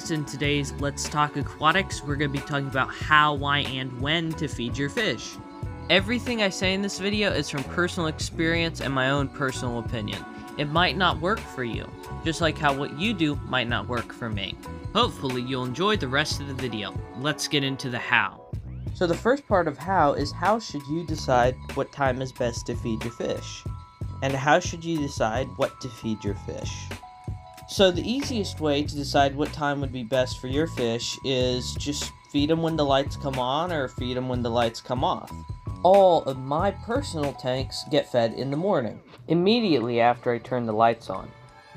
guys, in today's Let's Talk Aquatics, we're going to be talking about how, why, and when to feed your fish. Everything I say in this video is from personal experience and my own personal opinion. It might not work for you, just like how what you do might not work for me. Hopefully you'll enjoy the rest of the video. Let's get into the how. So the first part of how is how should you decide what time is best to feed your fish? And how should you decide what to feed your fish? So the easiest way to decide what time would be best for your fish is just feed them when the lights come on or feed them when the lights come off. All of my personal tanks get fed in the morning, immediately after I turn the lights on.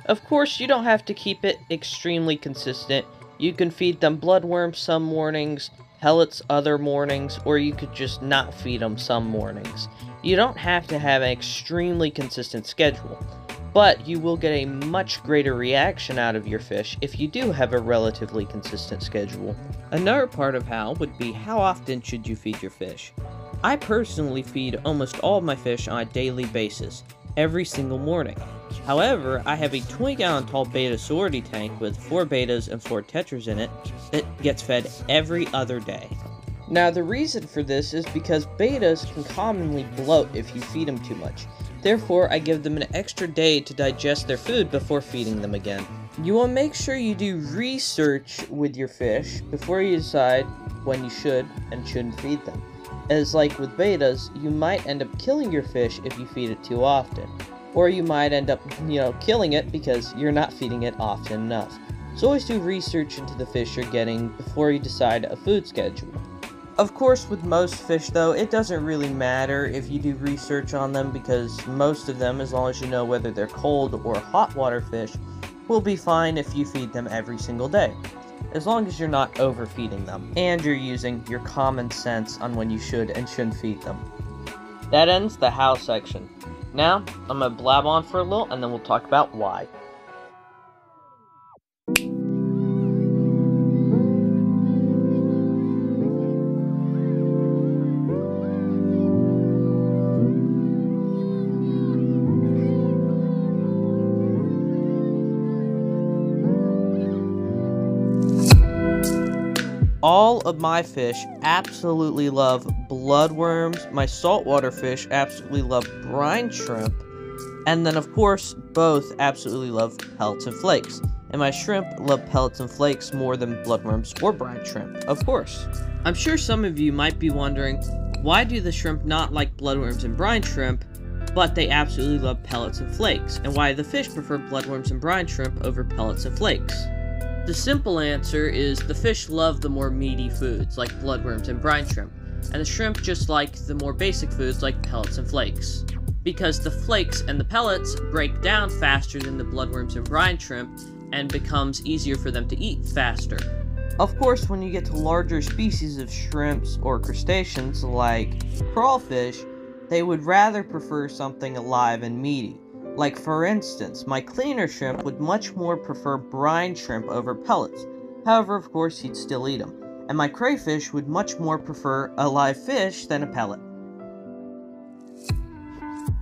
Of course, you don't have to keep it extremely consistent. You can feed them bloodworms some mornings, pellets other mornings, or you could just not feed them some mornings. You don't have to have an extremely consistent schedule but you will get a much greater reaction out of your fish if you do have a relatively consistent schedule. Another part of how would be how often should you feed your fish? I personally feed almost all of my fish on a daily basis, every single morning. However, I have a 20 gallon tall betta sorority tank with 4 bettas and 4 tetras in it that gets fed every other day. Now, the reason for this is because bettas can commonly bloat if you feed them too much. Therefore, I give them an extra day to digest their food before feeding them again. You will make sure you do research with your fish before you decide when you should and shouldn't feed them. As like with bettas, you might end up killing your fish if you feed it too often. Or you might end up, you know, killing it because you're not feeding it often enough. So always do research into the fish you're getting before you decide a food schedule. Of course, with most fish, though, it doesn't really matter if you do research on them because most of them, as long as you know whether they're cold or hot water fish, will be fine if you feed them every single day. As long as you're not overfeeding them, and you're using your common sense on when you should and shouldn't feed them. That ends the how section. Now, I'm gonna blab on for a little and then we'll talk about why. All of my fish absolutely love bloodworms. My saltwater fish absolutely love brine shrimp. And then, of course, both absolutely love pellets and flakes. And my shrimp love pellets and flakes more than bloodworms or brine shrimp, of course. I'm sure some of you might be wondering, why do the shrimp not like bloodworms and brine shrimp, but they absolutely love pellets and flakes? And why the fish prefer bloodworms and brine shrimp over pellets and flakes? The simple answer is the fish love the more meaty foods, like bloodworms and brine shrimp, and the shrimp just like the more basic foods like pellets and flakes. Because the flakes and the pellets break down faster than the bloodworms and brine shrimp, and becomes easier for them to eat faster. Of course, when you get to larger species of shrimps or crustaceans like crawfish, they would rather prefer something alive and meaty. Like for instance, my cleaner shrimp would much more prefer brine shrimp over pellets. However, of course, he'd still eat them. And my crayfish would much more prefer a live fish than a pellet.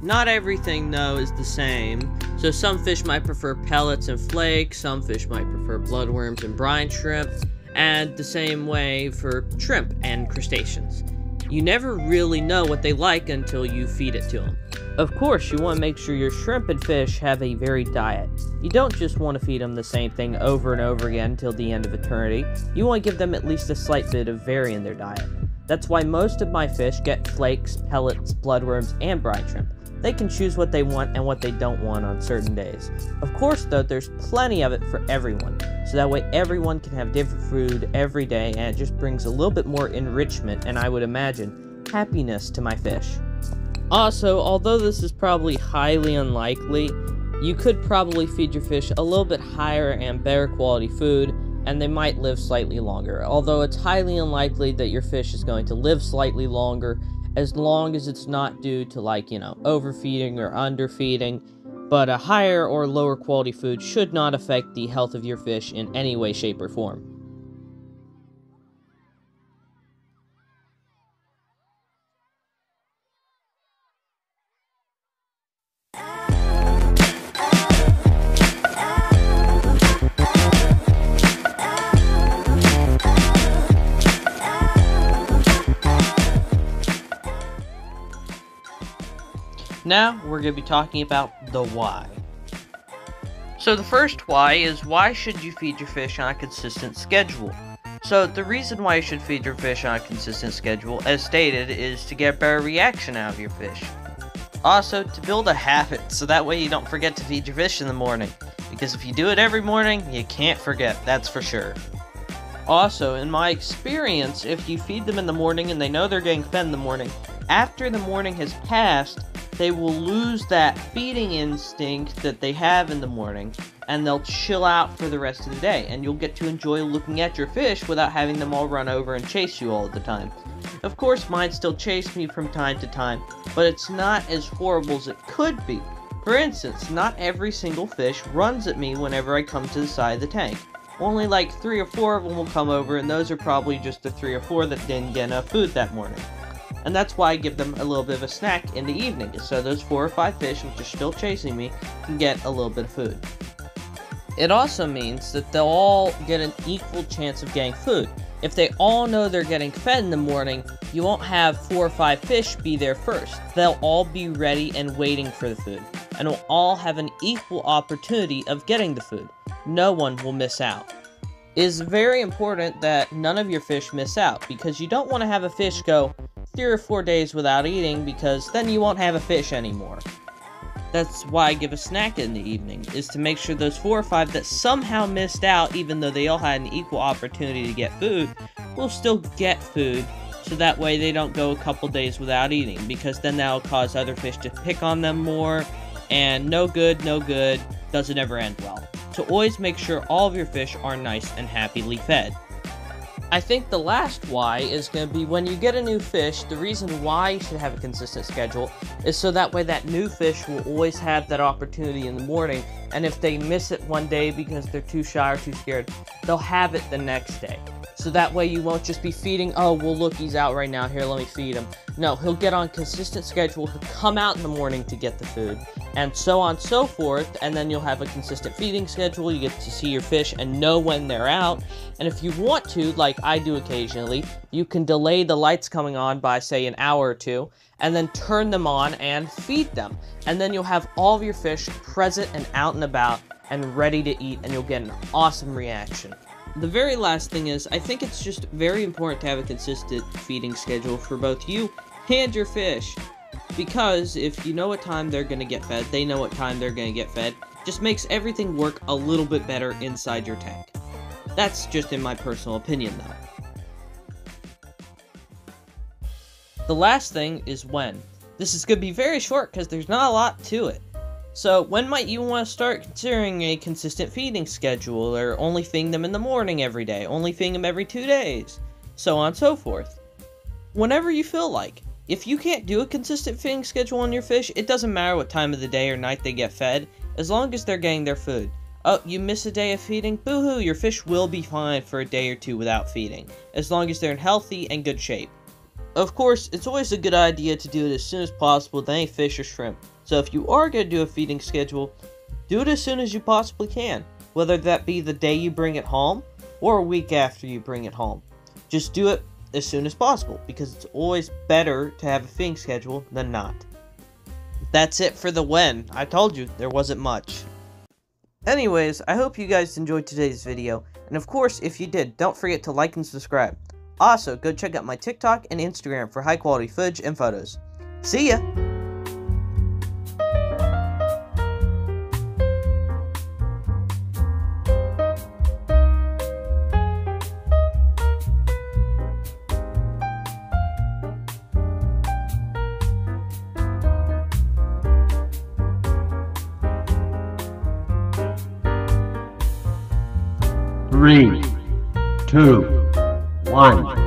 Not everything, though, is the same. So some fish might prefer pellets and flakes, some fish might prefer bloodworms and brine shrimp, and the same way for shrimp and crustaceans. You never really know what they like until you feed it to them. Of course, you want to make sure your shrimp and fish have a varied diet. You don't just want to feed them the same thing over and over again until the end of eternity. You want to give them at least a slight bit of vary in their diet. That's why most of my fish get flakes, pellets, bloodworms, and brine shrimp. They can choose what they want and what they don't want on certain days. Of course, though, there's plenty of it for everyone, so that way everyone can have different food every day and it just brings a little bit more enrichment and I would imagine happiness to my fish. Also, although this is probably highly unlikely, you could probably feed your fish a little bit higher and better quality food, and they might live slightly longer. Although it's highly unlikely that your fish is going to live slightly longer, as long as it's not due to, like, you know, overfeeding or underfeeding. But a higher or lower quality food should not affect the health of your fish in any way, shape, or form. Now, we're going to be talking about the why. So the first why is why should you feed your fish on a consistent schedule? So the reason why you should feed your fish on a consistent schedule, as stated, is to get a better reaction out of your fish. Also, to build a habit, so that way you don't forget to feed your fish in the morning. Because if you do it every morning, you can't forget, that's for sure. Also, in my experience, if you feed them in the morning and they know they're getting fed in the morning, after the morning has passed, they will lose that feeding instinct that they have in the morning and they'll chill out for the rest of the day and you'll get to enjoy looking at your fish without having them all run over and chase you all the time. Of course mine still chase me from time to time, but it's not as horrible as it could be. For instance, not every single fish runs at me whenever I come to the side of the tank. Only like three or four of them will come over and those are probably just the three or four that didn't get enough food that morning and that's why I give them a little bit of a snack in the evening, so those four or five fish, which are still chasing me, can get a little bit of food. It also means that they'll all get an equal chance of getting food. If they all know they're getting fed in the morning, you won't have four or five fish be there first. They'll all be ready and waiting for the food, and will all have an equal opportunity of getting the food. No one will miss out. It is very important that none of your fish miss out, because you don't want to have a fish go, three or four days without eating because then you won't have a fish anymore. That's why I give a snack in the evening, is to make sure those four or five that somehow missed out, even though they all had an equal opportunity to get food, will still get food, so that way they don't go a couple days without eating, because then that'll cause other fish to pick on them more, and no good, no good, doesn't ever end well. So always make sure all of your fish are nice and happily fed. I think the last why is going to be when you get a new fish, the reason why you should have a consistent schedule is so that way that new fish will always have that opportunity in the morning, and if they miss it one day because they're too shy or too scared, they'll have it the next day. So that way you won't just be feeding, oh, well, look, he's out right now, here, let me feed him. No, he'll get on consistent schedule to come out in the morning to get the food, and so on and so forth, and then you'll have a consistent feeding schedule, you get to see your fish and know when they're out, and if you want to, like I do occasionally, you can delay the lights coming on by, say, an hour or two, and then turn them on and feed them. And then you'll have all of your fish present and out and about and ready to eat, and you'll get an awesome reaction. The very last thing is, I think it's just very important to have a consistent feeding schedule for both you and your fish. Because if you know what time they're going to get fed, they know what time they're going to get fed, just makes everything work a little bit better inside your tank. That's just in my personal opinion, though. The last thing is when. This is going to be very short because there's not a lot to it. So, when might you want to start considering a consistent feeding schedule, or only feeding them in the morning every day, only feeding them every two days, so on and so forth? Whenever you feel like. If you can't do a consistent feeding schedule on your fish, it doesn't matter what time of the day or night they get fed, as long as they're getting their food. Oh, you miss a day of feeding? Boo-hoo, your fish will be fine for a day or two without feeding, as long as they're in healthy and good shape. Of course, it's always a good idea to do it as soon as possible with any fish or shrimp, so if you are going to do a feeding schedule, do it as soon as you possibly can, whether that be the day you bring it home or a week after you bring it home. Just do it as soon as possible because it's always better to have a feeding schedule than not. That's it for the when. I told you there wasn't much. Anyways, I hope you guys enjoyed today's video, and of course, if you did, don't forget to like and subscribe. Also, go check out my TikTok and Instagram for high quality footage and photos. See ya! Three, two, one.